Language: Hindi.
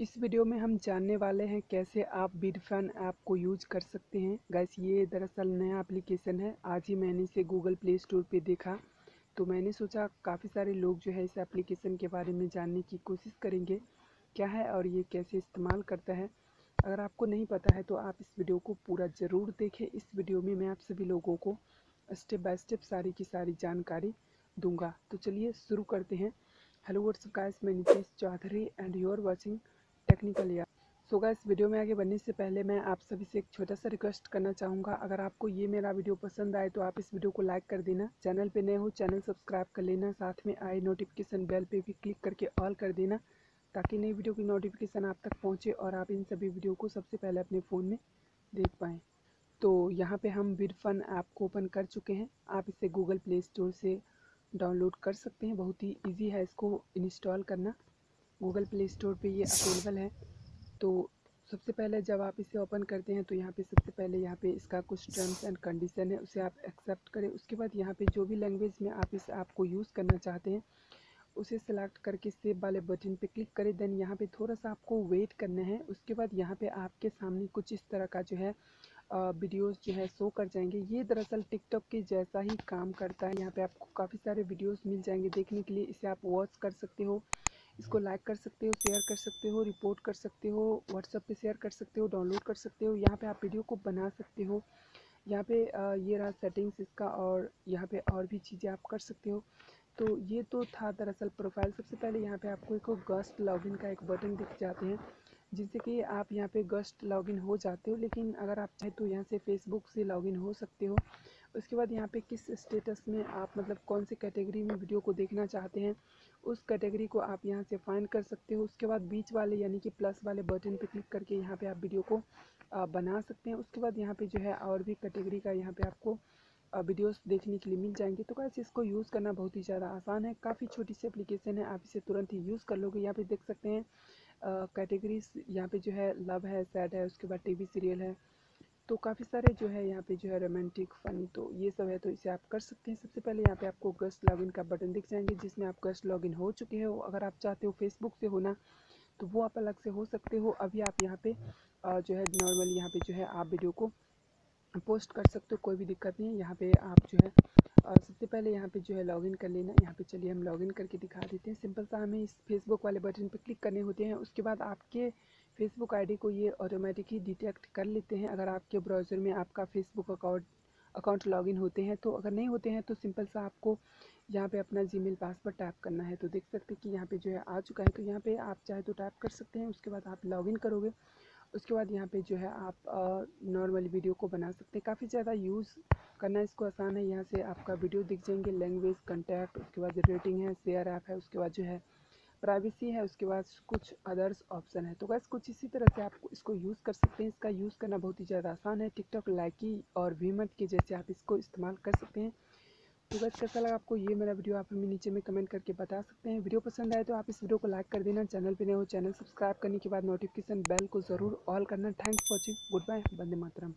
इस वीडियो में हम जानने वाले हैं कैसे आप बिडफैन ऐप को यूज़ कर सकते हैं। गैस ये दरअसल नया एप्लीकेशन है। आज ही मैंने इसे गूगल प्ले स्टोर पे देखा। तो मैंने सोचा काफ़ी सारे लोग जो है इस एप्लीकेशन के बारे में जानने की कोशिश करेंगे, क्या है और ये कैसे इस्तेमाल करता है। अगर आपको नहीं पता है तो आप इस वीडियो को पूरा ज़रूर देखें। इस वीडियो में मैं आप सभी लोगों को स्टेप बाय स्टेप सारी की सारी जानकारी दूँगा। तो चलिए शुरू करते हैं। हेलो व्हाट्सअप गाइस मैं Nitish Chaudhary and you are watching technical या सो गाइस वीडियो में आगे बढ़ने से पहले मैं आप सभी से एक छोटा सा रिक्वेस्ट करना चाहूँगा। अगर आपको ये मेरा वीडियो पसंद आए तो आप इस वीडियो को लाइक कर देना। चैनल पे नए हो चैनल सब्सक्राइब कर लेना। साथ में आए नोटिफिकेशन बेल पे भी क्लिक करके ऑल कर देना, ताकि नई वीडियो की नोटिफिकेशन आप तक पहुँचे और आप इन सभी वीडियो को सबसे पहले अपने फ़ोन में देख पाएँ। तो यहाँ पर हम बिड फन ऐप को ओपन कर चुके हैं। आप इसे गूगल प्ले स्टोर से डाउनलोड कर सकते हैं। बहुत ही ईजी है इसको इंस्टॉल करना। गूगल प्ले स्टोर पे ये अवेलेबल है। तो सबसे पहले जब आप इसे ओपन करते हैं तो यहाँ पे सबसे पहले यहाँ पे इसका कुछ टर्म्स एंड कंडीशन है, उसे आप एक्सेप्ट करें। उसके बाद यहाँ पे जो भी लैंग्वेज में आप इस ऐप को यूज़ करना चाहते हैं, उसे सिलेक्ट करके सेव वाले बटन पे क्लिक करें। देन यहाँ पे थोड़ा सा आपको वेट करना है। उसके बाद यहाँ पे आपके सामने कुछ इस तरह का जो है वीडियोस जो है शो कर जाएँगे। ये दरअसल टिकटॉक के जैसा ही काम करता है। यहाँ पे आपको काफ़ी सारे वीडियोस मिल जाएँगे देखने के लिए। इसे आप वॉच कर सकते हो। इसको लाइक कर सकते हो शेयर कर सकते हो रिपोर्ट कर सकते हो व्हाट्सएप पे शेयर कर सकते हो डाउनलोड कर सकते हो, यहाँ पे आप वीडियो को बना सकते हो। यहाँ पे ये रहा सेटिंग्स इसका और यहाँ पे और भी चीज़ें आप कर सकते हो। तो ये तो था दरअसल प्रोफ़ाइल सबसे पहले यहाँ पे आपको एक गस्ट लॉगिन का एक बटन दिख जाते हैं, जिससे कि आप यहाँ पे गस्ट लॉगिन हो जाते हो। लेकिन अगर आप चाहें तो यहाँ से फेसबुक से लॉगिन हो सकते हो। उसके बाद यहाँ पे किस स्टेटस में आप मतलब कौन से कैटेगरी में वीडियो को देखना चाहते हैं, उस कैटेगरी को आप यहाँ से फाइंड कर सकते हो। उसके बाद बीच वाले यानी कि प्लस वाले बटन पे क्लिक करके यहाँ पे आप वीडियो को बना सकते हैं। उसके बाद यहाँ पे जो है और भी कैटेगरी का यहाँ पे आपको वीडियोस देखने के लिए मिल जाएँगे। तो कैसे इसको यूज़ करना बहुत ही ज़्यादा आसान है। काफ़ी छोटी सी एप्लीकेशन है, आप इसे तुरंत ही यूज़ कर लोगे। यहाँ पे देख सकते हैं कैटेगरीज यहाँ पे जो है लव है सैड है, उसके बाद टीवी सीरियल है तो काफ़ी सारे जो है यहाँ पे जो है रोमांटिक फनी तो ये सब है तो इसे आप कर सकते हैं। सबसे पहले यहाँ पे आपको गस्ट लॉगिन का बटन दिख जाएँगे, जिसमें आप गस्ट लॉगिन हो चुके हो। अगर आप चाहते हो फेसबुक से होना तो वो आप अलग से हो सकते हो। अभी आप यहाँ पे जो है नॉर्मली यहाँ पे जो है आप वीडियो को पोस्ट कर सकते हो, कोई भी दिक्कत नहीं है। यहाँ पे आप जो है सबसे पहले यहाँ पे जो है लॉगिन कर लेना। यहाँ पे चलिए हम लॉगिन करके दिखा देते हैं। सिंपल सा हमें इस फेसबुक वाले बटन पर क्लिक करने होते हैं। उसके बाद आपके फेसबुक आईडी को ये ऑटोमेटिकली डिटेक्ट कर लेते हैं। अगर आपके ब्राउज़र में आपका फेसबुक अकाउंट अकाउंट लॉगिन होते हैं तो अगर नहीं होते हैं तो सिंपल सा आपको यहाँ पे अपना जीमेल पासवर्ड टाइप करना है। तो देख सकते हैं कि यहाँ पे जो है आ चुका है। तो यहाँ पे आप चाहे तो टाइप कर सकते हैं। उसके बाद आप लॉगिन करोगे। उसके बाद यहाँ पे जो है आप नॉर्मल वीडियो को बना सकते हैं। काफ़ी ज़्यादा यूज़ करना इसको आसान है। यहाँ से आपका वीडियो दिख जाएँगे। लैंग्वेज कंटैक्ट उसके बाद रेटिंग है शेयर ऐप है, उसके बाद जो है प्राइवेसी है, उसके बाद कुछ अदर्स ऑप्शन है। तो बस कुछ इसी तरह से आप इसको यूज़ कर सकते हैं। इसका यूज़ करना बहुत ही ज़्यादा आसान है। टिकटॉक लाइकी और वीमट के जैसे आप इसको इस्तेमाल कर सकते हैं। तो बस कैसा लगा आपको ये मेरा वीडियो आप हमें नीचे में कमेंट करके बता सकते हैं। वीडियो पसंद आए तो आप इस वीडियो को लाइक कर देना। चैनल पर नए हो चैनल सब्सक्राइब करने के बाद नोटिफिकेशन बेल को ज़रूर ऑल करना। Thanks for watching good bye Bande Mataram